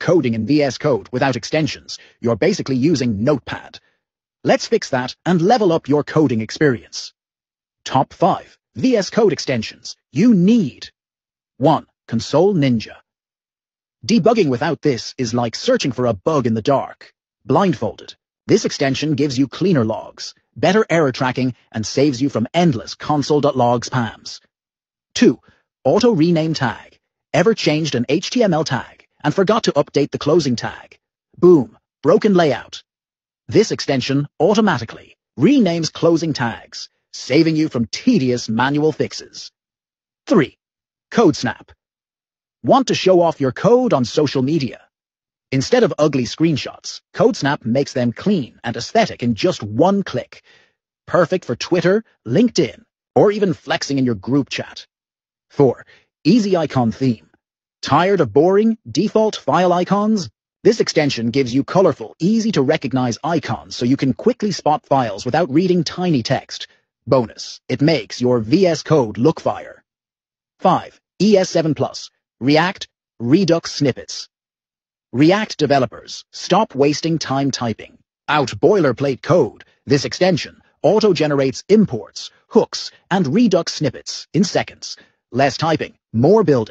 coding in VS Code without extensions, you're basically using Notepad. Let's fix that and level up your coding experience. Top 5 VS Code extensions you need. 1. Console Ninja. Debugging without this is like searching for a bug in the dark. Blindfolded. This extension gives you cleaner logs, better error tracking, and saves you from endless console.log spams. 2. Auto Rename Tag. Ever changed an HTML tag and forgot to update the closing tag? Boom. Broken layout. This extension automatically renames closing tags, saving you from tedious manual fixes. 3. CodeSnap. Want to show off your code on social media? Instead of ugly screenshots, CodeSnap makes them clean and aesthetic in just one click. Perfect for Twitter, LinkedIn, or even flexing in your group chat. 4. Easy Icon Theme. Tired of boring, default file icons? This extension gives you colorful, easy-to-recognize icons so you can quickly spot files without reading tiny text. Bonus, it makes your VS Code look fire. 5. ES7 Plus. React Redux Snippets. React developers, stop wasting time typing. Out boilerplate code, this extension auto-generates imports, hooks, and Redux snippets in seconds. Less typing, more building.